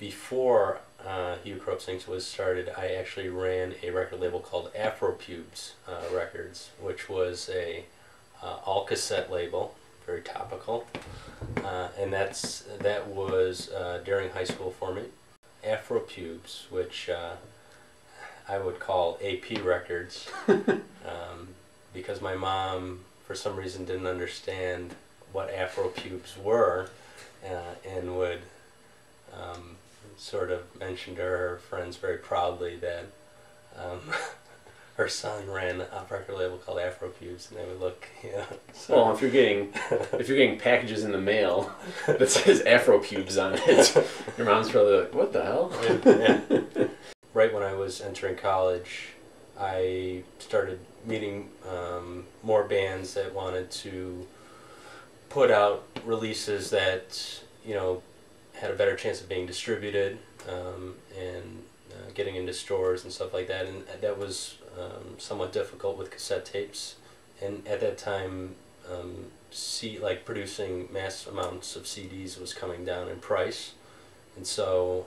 before uh, Hewhocorrupts Inc was started, I actually ran a record label called Afropubes uh, Records, which was a uh, all cassette label, very topical, uh, and that's that was uh, during high school for me. Afropubes, which uh, I would call AP Records, um, because my mom, for some reason, didn't understand what Afropubes were, uh, and would um, sort of mentioned to her friends very proudly that um, her son ran a record label called Afropubes, and they would look, you know. So, Well, if you're getting if you're getting packages in the mail that says Afro pubes on it, your mom's probably like, "What the hell?" Yeah. right when I was entering college, I started meeting um, more bands that wanted to put out releases that you know had a better chance of being distributed um, and uh, getting into stores and stuff like that. And that was um, somewhat difficult with cassette tapes. And at that time, um, like producing mass amounts of CDs was coming down in price, and so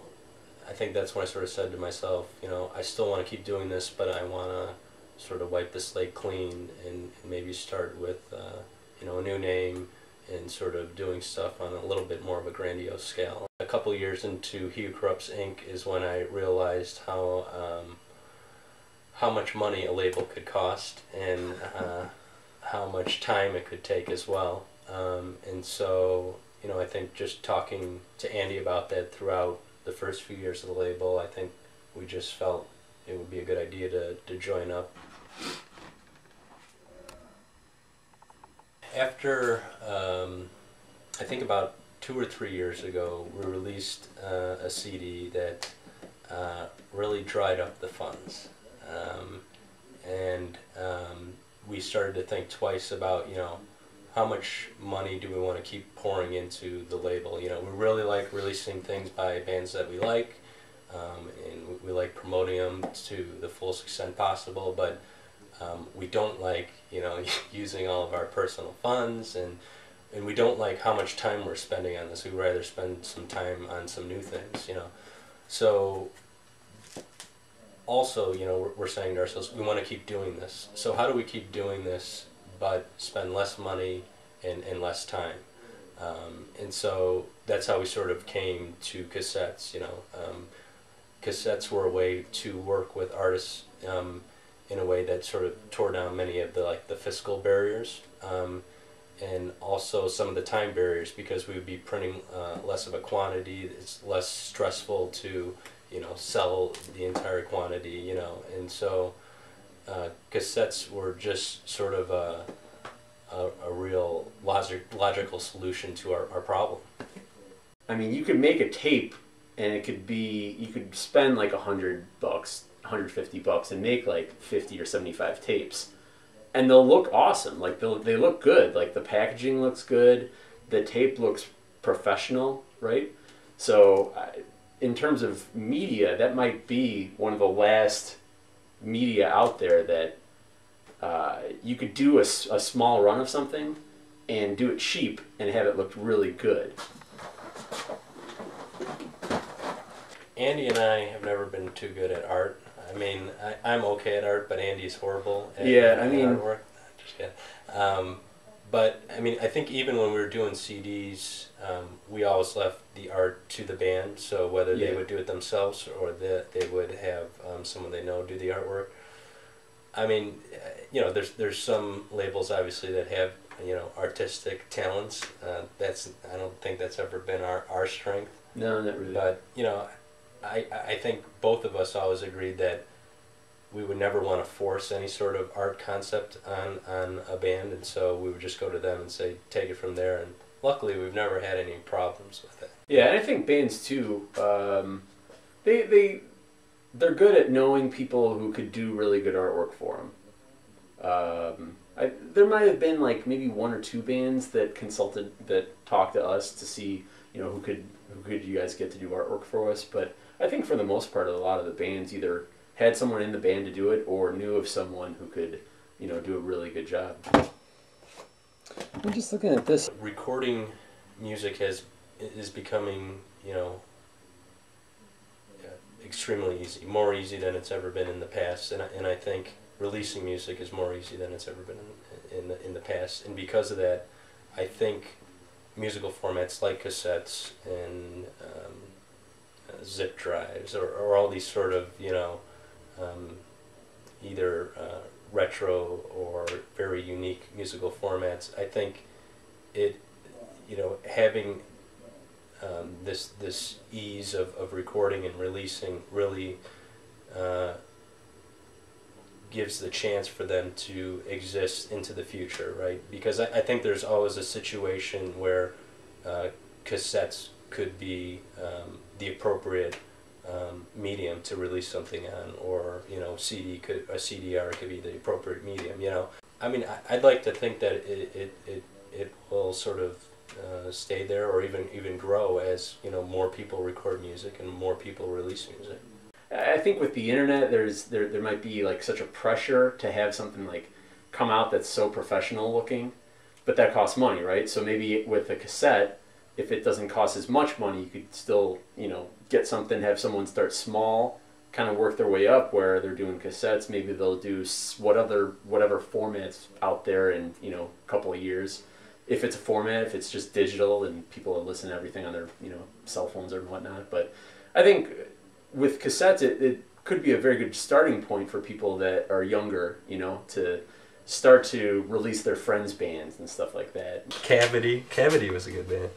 I think that's when I sort of said to myself, you know, I still want to keep doing this, but I want to sort of wipe the slate clean and maybe start with, uh, you know, a new name and sort of doing stuff on a little bit more of a grandiose scale. A couple years into Hewhocorrupts Inc. is when I realized how um, how much money a label could cost and uh, how much time it could take as well. Um, and so, you know, I think just talking to Andy about that throughout the first few years of the label, I think we just felt it would be a good idea to, to join up. After, um, I think about two or three years ago, we released uh, a CD that uh, really dried up the funds. Um, and um, we started to think twice about, you know, how much money do we want to keep pouring into the label? You know, we really like releasing things by bands that we like, um, and we, we like promoting them to the fullest extent possible. But um, we don't like, you know, using all of our personal funds, and and we don't like how much time we're spending on this. We'd rather spend some time on some new things, you know. So also, you know, we're, we're saying to ourselves, we want to keep doing this. So how do we keep doing this, but spend less money and, and less time? Um, and so that's how we sort of came to cassettes. You know, um, cassettes were a way to work with artists um, in a way that sort of tore down many of the like the fiscal barriers. Um, and also some of the time barriers because we would be printing uh, less of a quantity. It's less stressful to you know sell the entire quantity you know and so uh, cassettes were just sort of a, a, a real logic, logical solution to our, our problem I mean, you could make a tape, and it could be you could spend like a hundred bucks, hundred fifty bucks, and make like fifty or seventy five tapes, and they'll look awesome. Like they they look good. Like the packaging looks good, the tape looks professional, right? So, I- in terms of media, that might be one of the last media out there that uh, you could do a, a small run of something and do it cheap and have it look really good. Andy and I have never been too good at art I mean I, I'm okay at art but Andy's horrible at, Yeah, I mean- artwork just kidding um, but I mean I think even when we were doing CDs um, we always left the art to the band so whether they would do it themselves or that they would have um, someone they know do the artwork I mean, you know, there's there's some labels obviously that have you know artistic talents. Uh, that's I don't think that's ever been our, our strength. No, not really. But you know, I I think both of us always agreed that we would never want to force any sort of art concept on on a band, and so we would just go to them and say take it from there. And luckily, we've never had any problems with it. Yeah, and I think bands too. Um, they they they're good at knowing people who could do really good artwork for them. Um, I, there might have been like maybe one or two bands that consulted that talked to us to see you know who could who could you guys get to do artwork for us. But I think for the most part, a lot of the bands either had someone in the band to do it or knew of someone who could you know do a really good job. I'm just looking at this. recording music has is becoming you know extremely easy, more easy than it's ever been in the past, and I, and I think releasing music is more easy than it's ever been in, in the in the past, and because of that, I think musical formats like cassettes and um, uh, zip drives or, or all these sort of you know um, either uh, retro or very unique musical formats. I think it you know having um, this this ease of, of recording and releasing really uh, gives the chance for them to exist into the future, right? Because I, I think there's always a situation where uh, cassettes could be um, the appropriate um, medium to release something on, or you know, CD could a CDR could be the appropriate medium. You know, I mean, I, I'd like to think that it it, it, it will sort of uh, stay there or even even grow as you know more people record music and more people release music. I think with the internet, there's there there might be like such a pressure to have something like come out that's so professional looking, but that costs money, right? So maybe with a cassette, if it doesn't cost as much money, you could still you know get something, have someone start small, kind of work their way up where they're doing cassettes. Maybe they'll do what other whatever formats out there in you know a couple of years. If it's a format, if it's just digital and people listen to everything on their you know cell phones or whatnot, but I think with cassettes, it, it could be a very good starting point for people that are younger, you know, to start to release their friends' bands and stuff like that. Cavity. Cavity was a good band.